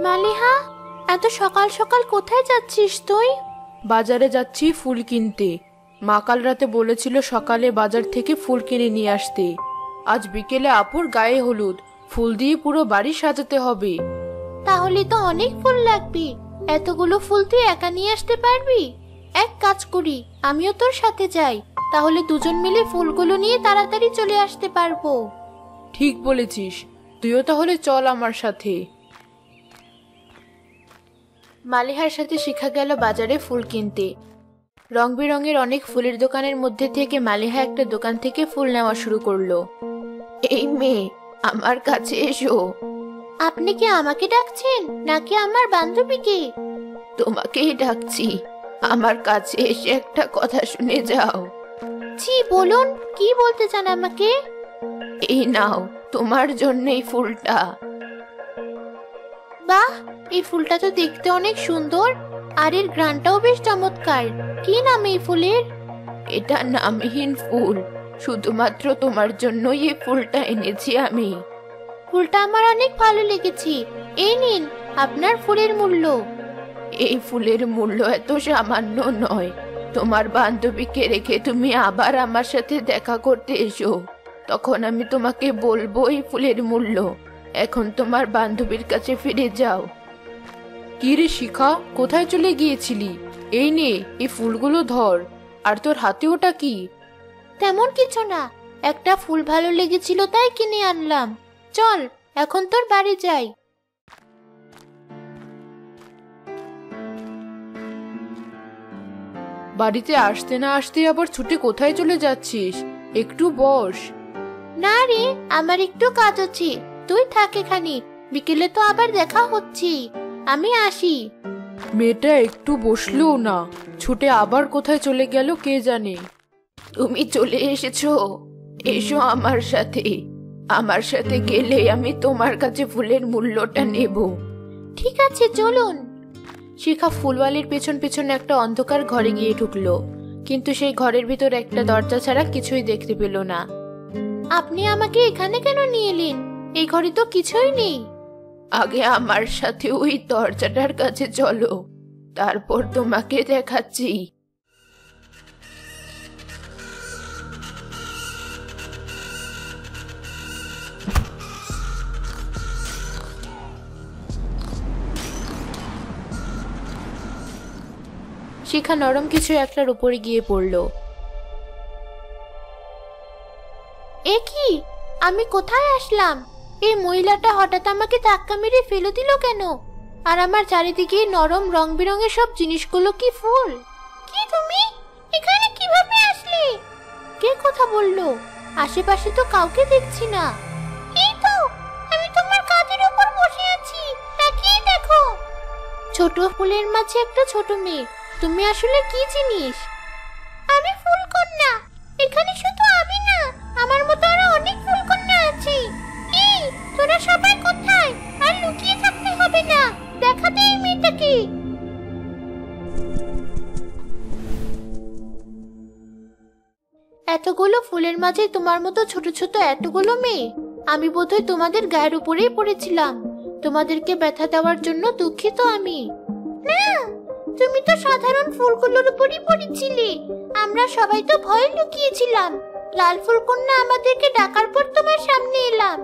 মালিহা এত সকাল সকাল কোথায় যাচ্ছিস তুই? বাজারে যাচ্ছি ফুল কিনতে। মা কাল রাতে বলেছিল সকালে বাজার থেকে ফুল কিনে নিয়ে আসতে। আজ বিকেলে আপুর গায়ে হলুদ। ফুল দিয়ে পুরো বাড়ি সাজাতে হবে। তাহলে তো অনেক ফুল লাগবে। এতগুলো ফুল তুই একা নিয়ে আসতে পারবি? এক কাজ করি আমিও তোর সাথে যাই। তাহলে দুজন মিলে ফুলগুলো নিয়ে তাড়াতাড়ি চলে আসতে পারব। ঠিক বলেছিস। তুইও তাহলে চল আমার সাথে। মালিহার সাথে শিখা গেল বাজারে ফুল কিনতে। রং বেরঙের অনেক ফুলের দোকানের মধ্যে থেকে মালিহা একটা দোকান থেকে ফুল নেওয়া শুরু করল। এই মেয়ে আমার কাছে এসো। আপনি কি আমাকে ডাকছেন নাকি আমার বান্ধবীকে? তোমাকেই ডাকছি। আমার কাছে এসে একটা কথা শুনে যাও। জি বলুন কি বলতে চান আমাকে? এই নাও তোমার জন্য এই ফুলটা। বাহ এই ফুলটা তো দেখতে অনেক সুন্দর আর এর গ্রানটাও বেশ চমৎকার। কি নাম এই ফুলের? এটা নামহীন ফুল। শুধুমাত্র তোমার জন্যই এই ফুলটা এনেছি আমি। ফুলটা আমার অনেক ভালো লেগেছে। এই নিন আপনার ফুলের মূল্য। এই ফুলের মূল্য এত সামান্য নয়। তোমার বান্ধবীকে রেখে তুমি আবার আমার সাথে দেখা করতে এসো। তখন আমি তোমাকে বলব এই ফুলের মূল্য। এখন তোমার বান্ধবীর কাছে ফিরে যাও। কি রে শিখা কোথায় চলে গিয়েছিলি? এই নে এই ফুলগুলো ধর। আর তোর হাতে ওটা কি? তেমন কিছু না। একটা ফুল ভালো লেগেছিল তাই কিনে আনলাম। চল এখন তোর বাড়ি যাই। বাড়িতে আসতে না আসতে আবার ছুটে কোথায় চলে যাচ্ছিস? একটু বস। না রে আমার একটু কাজ আছে। তুই থাক এখানে। বিকেলে তো আবার দেখা হচ্ছি। আমি আসি। মেয়েটা একটু বসল না। ছুটে আবার কোথায় চলে গেল কে জানে। তুমি চলে এসেছ। এসো আমার সাথে। আমার সাথে গেলে আমি তোমার কাছে ফুলের মূল্যটা নেব। ঠিক আছে চলুন। শিখা ফুলওয়ালির পেছন পেছন একটা অন্ধকার ঘরে গিয়ে ঢুকলো। কিন্তু সেই ঘরের ভিতর একটা দরজা ছাড়া কিছুই দেখতে পেল না। আপনি আমাকে এখানে কেন নিয়ে এলেন? এই ঘরে তো কিছুই নেই। আগে আমার সাথে ওই দরজাটার কাছে চলো, তারপর তোমাকে দেখাচ্ছি। শিখা নরম কিছু একটার উপরে গিয়ে পড়ল। এ কি? আমি কোথায় আসলাম? এই মহিলাটা হঠাৎ আমাকে ধাক্কা মেরে ফেলে দিল কেন? আর আমার চারিদিকে নরম রং বেরঙের সব জিনিসগুলো কি ফুল? কি তুমি? এখানে কীভাবে আসলে? কে কথা বলল? আশেপাশে তো কাউকে দেখছি না। এই তো, আমি তোমার কাঁধের উপর বসে আছি। তাকিয়ে দেখো। ছোট ফুলের মাঝে একটা ছোট মেয়ে। তুমি আসলে কি জিনিস? আমি ফুলকন্যা। এখানে শুধু আমি না, আমার মতো তোরা সবাই কোথায়? আর লুকিয়ে থাকতে হবে না। দেখাতে এই মেয়েটাকে। এতগুলো ফুলের মাঝে তোমার মতো ছোট ছোট এতগুলো মেয়ে? আমি বোধহয় তোমাদের গায়ের উপরেই পড়েছিলাম। তোমাদেরকে ব্যথা দেওয়ার জন্য দুঃখিত আমি। না, তুমি তো সাধারণ ফুলগুলোর উপরই পড়েছিলে। আমরা সবাই তো ভয় লুকিয়েছিলাম। লাল ফুলকন্যা আমাদেরকে ডাকার পর তোমার সামনে এলাম।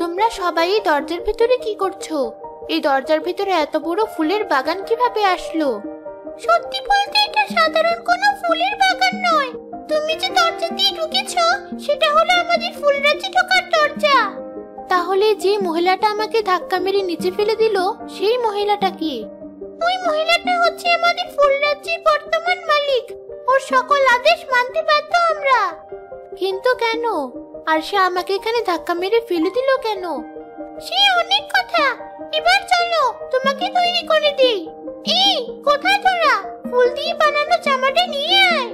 তোমরা সবাই এই দরজার ভিতরে কি করছ? এই দরজার ভিতরে এত বড় ফুলের বাগান কীভাবে আসলো? সত্যি বলতে এটা সাধারণ কোনো ফুলের বাগান নয়। তুমি যে দরজা দিয়ে ঢুকেছো, সেটা হলো আমাদের ফুলরাজি ঢোকার দরজা। তাহলে যে মহিলাটা আমাকে ধাক্কা মেরে নিচে ফেলে দিল, সেই মহিলাটা কি? ওই মহিলাটা হচ্ছে আমাদের ফুলরাজ্যের বর্তমান মালিক। ওর সকল আদেশ মানতে বাধ্য আমরা। কিন্তু কেন? আর সে আমাকে এখানে ধাক্কা মেরে ফেলে দিল কেন? সে অনেক কথা। এবার চলো তোমাকে তৈরি করে দিই। এই কোথায় তোরা? ফুল দিয়ে বানানো জামাটা নিয়ে আয়।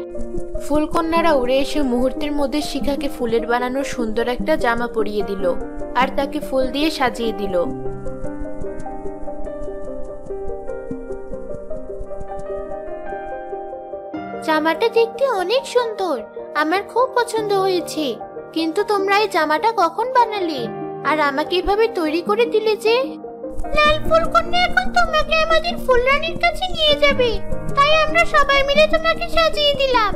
ফুলকন্যারা উড়ে এসে মুহূর্তের মধ্যে শিখাকে ফুলের বানানো সুন্দর একটা জামা পরিয়ে দিল আর তাকে ফুল দিয়ে সাজিয়ে দিল। জামাটা দেখতে অনেক সুন্দর। আমার খুব পছন্দ হয়েছে। কিন্তু তোমরা এই জামাটা কখন বানালে? আর আমাকে এভাবে তৈরি করে দিলে যে? লাল ফুলকন্যা এখন তোমাকে আমাদের ফুলরানীর কাছে নিয়ে যাবে। তাই আমরা সবাই মিলে তোমাকে সাজিয়ে দিলাম।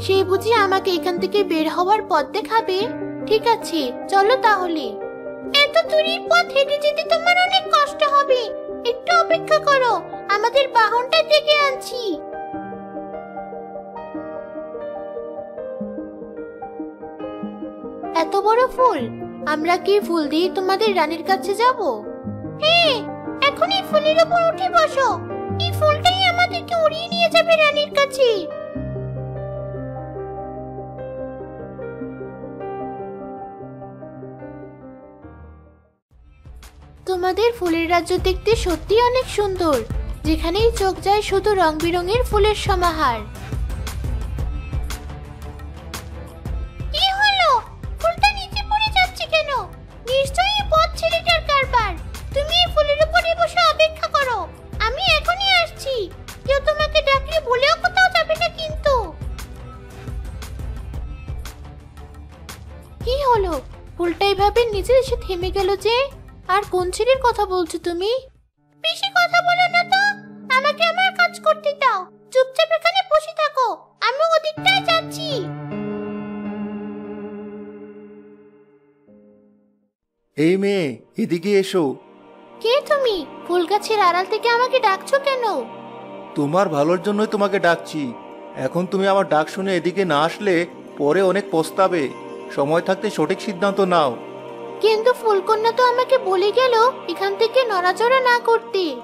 সে বুঝি আমাকে এখান থেকে বের হওয়ার পথ দেখাবে? ঠিক আছে চলো তাহলে। এত দূরের পথ হেঁটে যেতে তোমার অনেক কষ্ট হবে। একটু অপেক্ষা করো আমাদের বাহনটা ডেকে আনছি। বড় ফুল। আমরা কি ফুল দিয়ে তোমাদের রানীর কাছে যাব? হ্যাঁ এখন এই ফুলের উপর উঠে বসো। এই ফুলটাই আমাদেরকে উড়িয়ে নিয়ে যাবে রানীর কাছে। তোমাদের ফুলের রাজ্য দেখতে সত্যি অনেক সুন্দর। যেখানেই চোখ যায় শুধু রং বেরঙের ফুলের সমাহার। এইভাবে নিচে এসে থেমে গেল যে আর কোন ছেলের কথা বলছো তুমি? বেশি কথা বলো না তো। আমাকে আমার কাজ করতে দাও। চুপচাপ এখানে বসে থাকো। আমি ওদিকটায় যাচ্ছি। এই মেয়ে এদিকে এসো। কে তুমি? ফুল গাছের আড়াল থেকে আমাকে ডাকছো কেন? তোমার ভালোর জন্যই তোমাকে ডাকছি। এখন তুমি আমার ডাক শুনে এদিকে না আসলে পরে অনেক পস্তাবে। সময় থাকতে সঠিক সিদ্ধান্ত নাও। কিন্তু ফুলকন্যা তো আমাকে বলে গেল এখান থেকে নড়াচড়া না করতে।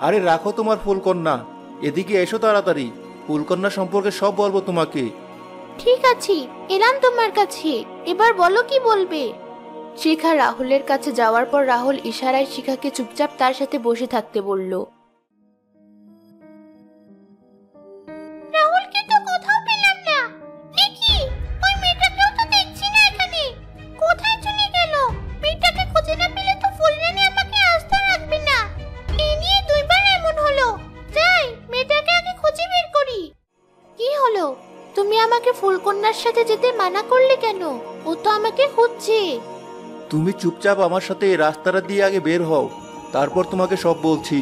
আরে রাখো তোমার ফুলকন্যা। এদিকে এসো তাড়াতাড়ি। ফুলকন্যা সম্পর্কে সব বলব তোমাকে। ঠিক আছে এলাম তোমার কাছে। এবার বলো কি বলবে? শিখা রাহুলের কাছে যাওয়ার পর রাহুল ইশারায় শিখাকে চুপচাপ তার সাথে বসে থাকতে বলল। আমাকে ফুলকন্যার সাথে যেতে মানা করলে কেন? ও তো আমাকে খুঁজছে। তুমি চুপচাপ আমার সাথে এই রাস্তাটা দিয়ে আগে বের হও তারপর তোমাকে সব বলছি।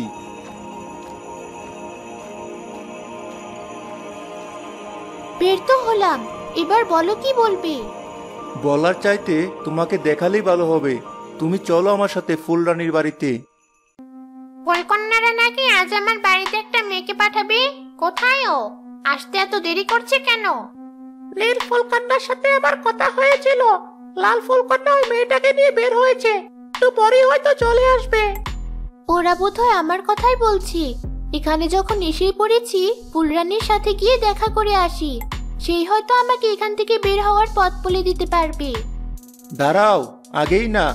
বের তো হলাম এবার বলো কি বলবে? বলার চাইতে তোমাকে দেখালেই ভালো হবে। তুমি চলো আমার সাথে ফুলরানির বাড়িতে। ফুলকন্যারা নাকি আজ আমার বাড়িতে একটা মেয়েকে পাঠাবে? কোথায় ও? আসতে এত দেরি করছে কেন? নীল ফুলকন্যার সাথে আমার কথা হয়েছিল। লাল ফুলকন্যা ওই মেয়েটাকে নিয়ে বের হয়েছে। তো পরেই হয়তো চলে আসবে। ওরা বোধহয় আমার কথাই বলছি। এখানে যখন এসেই পড়েছি ফুলরানির সাথে গিয়ে দেখা করে আসি। সেই হয়তো আমাকে এখান থেকে বের হওয়ার পথ বলে দিতে পারবে। দাঁড়াও আগেই না।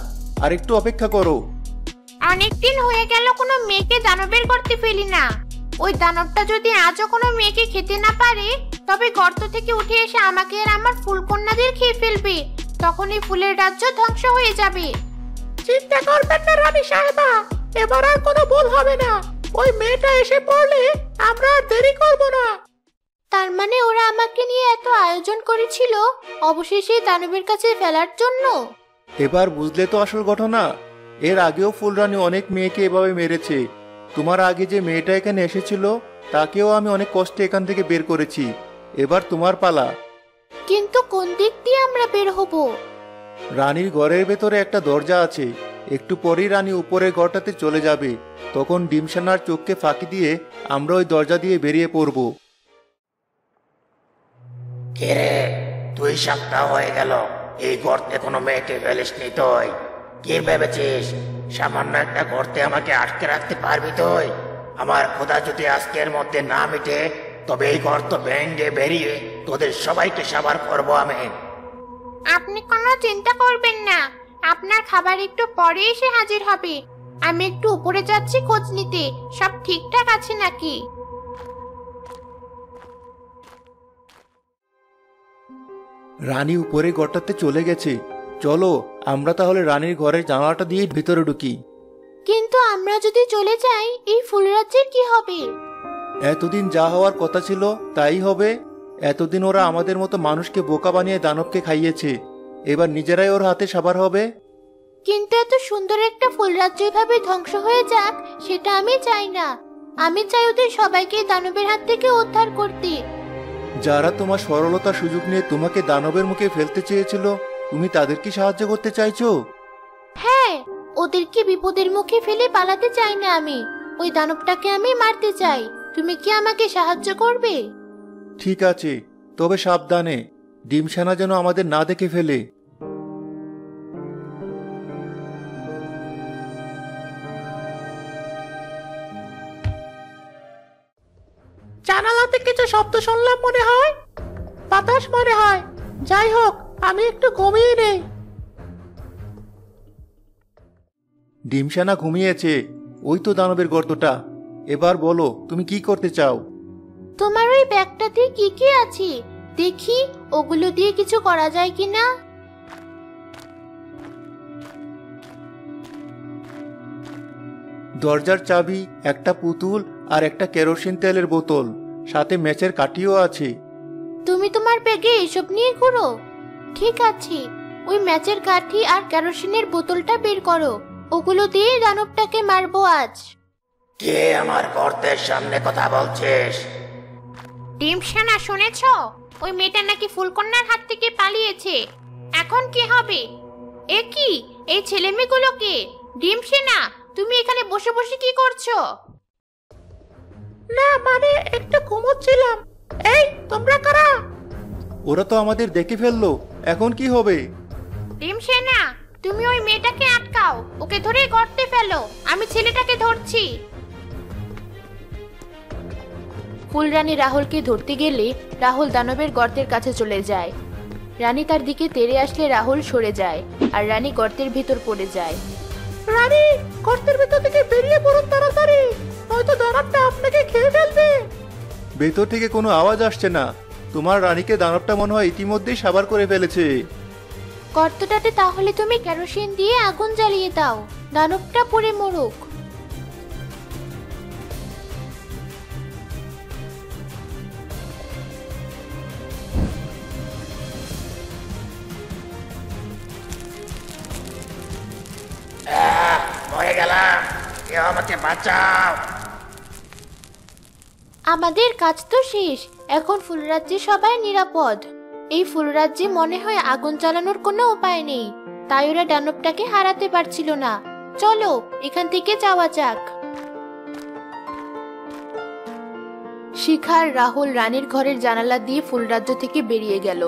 আর একটু অপেক্ষা করো। অনেকদিন হয়ে গেল কোনো মেয়েকে দানবের করতে ফেলি না। ওই দানবটা যদি আজও কোনো মেয়েকে খেতে না পারে তবে গর্ত থেকে উঠে এসে আমাকে আর আমার ফুলকন্যাদের খেয়ে ফেলবে। তখন এই ফুলের রাজ্য ধ্বংস হয়ে যাবে। চিন্তা করবেন না রানী সাহেবা। এবার আর কোনো ভুল হবে না। ওই মেয়েটা এসে পড়লে আমরা আর দেরি করব না। তার মানে ওরা আমাকে নিয়ে এত আয়োজন করেছিল অবশেষে দানবের কাছে ফেলার জন্য? এবার বুঝলে তো আসল ঘটনা। এর আগেও ফুলরানী অনেক মেয়েকে এভাবে মেরেছে। তোমার আগে যে মেয়েটা এখানে এসেছিল তাকেও আমি অনেক কষ্টে এখান থেকে বের করেছি। এবার তোমার পালা। কিন্তু কোন দিক দিয়ে আমরা বের হব? রানীর ঘরের ভেতরে একটা দরজা আছে। একটু পরেই রানী উপরের ঘরটাতে চলে যাবে। তখন ডিমসানার চোখকে ফাঁকি দিয়ে আমরা ওই দরজা দিয়ে বেরিয়ে পড়ব। কে তুই সপ্তাহ হয়ে গেল। এই গর্তে কোনো মেয়েকে ফেলিসনি তুই। কি ভেবেছিস? সামান্য একটা গর্তে আমাকে আটকে রাখতে পারবি তুই? আমার খোদা যদি আজকের মধ্যে না মিটে তবে এই গর্ত ভেঙে বেরিয়ে তোদের সবাইকে সাবার করব আমি। আপনি কোনো চিন্তা করবেন না। আপনার খাবার একটু পরে এসে হাজির হবে। আমি একটু উপরে যাচ্ছি খোঁজ নিতে। সব ঠিকঠাক আছে নাকি? রানী উপরে ঘরটাতে চলে গেছে। চলো আমরা তাহলে রানীর ঘরের জানালাটা দিয়ে ভিতরে ঢুকি। কিন্তু আমরা যদি চলে যাই এই ফুলরাজ্যের কি হবে? এতদিন যা হওয়ার কথা ছিল তাই হবে। এতদিন ওরা আমাদের মতো মানুষকে বোকা বানিয়ে দানবকে খাইয়েছে। এবার নিজেরাই ওর হাতে সাবার হবে। কিন্তু এত সুন্দর একটা ফুল রাজ্য এভাবে ধ্বংস হয়ে যাক সেটা আমি চাই না। আমি চাই ওদের সবাইকে দানবের হাত থেকে উদ্ধার করতে। যারা তোমার সরলতা সুযোগ নিয়ে তোমাকে দানবের মুখে ফেলতে চেয়েছিল তুমি তাদের কি সাহায্য করতে চাইছো? হ্যাঁ ওদেরকে বিপদের মুখে ফেলে পালাতে চাই না আমি। ওই দানবটাকে আমি মারতে চাই। তুমি কি আমাকে সাহায্য করবে? ঠিক আছে তবে সাবধানে। ডিমসানা যেন আমাদের না দেখে ফেলে। জানালাতে কিছু শব্দ শুনলাম মনে হয়? বাতাস মনে হয়। যাই হোক আমি একটু ঘুমিয়ে নেই। ডিমসানা ঘুমিয়েছে। ওই তো দানবের গর্তটা। এবার বলো তুমি কি করতে চাও? তোমার ওই ব্যাগটাতে কি কি আছে? দেখি ওগুলো দিয়ে কিছু করা যায় কিনা? দরজার চাবি একটা পুতুল আর একটা কেরোসিন তেলের বোতল সাথে ম্যাচের কাঠিও আছে। তুমি তোমার ব্যাগে এসব নিয়ে ঘুরো। ঠিক আছে ওই ম্যাচের কাঠি আর কেরোসিনের বোতলটা বের করো। ওগুলো দিয়ে দানবটাকে মারবো আজ। কে আমার গর্তের সামনে কথা বলছিস? ডিম সেনা শুনেছ? ওই মেয়েটা নাকি ফুলকন্যার হাত থেকে পালিয়েছে। এখন কি হবে? এ কি? এই ছেলে মেয়েগুলোকে ডিম সেনা তুমি এখানে বসে বসে কি করছ? না মানে একটু ঘুমোচ্ছিলাম। এই তোমরা কারা? ওরা তো আমাদের দেখে ফেলল। এখন কি হবে? ডিম সেনা তুমি ওই মেয়েটাকে আটকাও। ওকে ধরে গর্তে ফেলো। আমি ছেলেটাকে ধরছি। ফুলরানী রাহুলকে ধরতে গেলে রাহুল দানবের গর্তের কাছে চলে যায়। রানী তার দিকে তেড়ে আসলে রাহুল সরে যায় আর রানী গর্তের ভিতর পড়ে যায়। রানী গর্তের ভিতর থেকে বেরিয়ে পড়ুন তাড়াতাড়ি নয়তো দানবটা আপনাকে খেয়ে ফেলবে। ভেতর থেকে কোনো আওয়াজ আসছে না। তোমার রানীকে দানবটা মনে হয় ইতিমধ্যেই সাবার করে ফেলেছে। গর্তটাতে তাহলে তুমি কেরোসিন দিয়ে আগুন জ্বালিয়ে দাও। দানবটা পুড়ে মরুক। বাঁচাও। আমাদের কাজ তো শেষ। এখন ফুলরাজ্যে সবাই নিরাপদ। এই ফুলরাজ্যে মনে হয় আগুন জ্বালানোর কোনো উপায় নেই। তাই ওরা ডানবটাকে হারাতে পারছিল না। চলো, এখান থেকে যাওয়া যাক। শিখার রাহুল রানীর ঘরের জানালা দিয়ে ফুলরাজ্য থেকে বেরিয়ে গেল।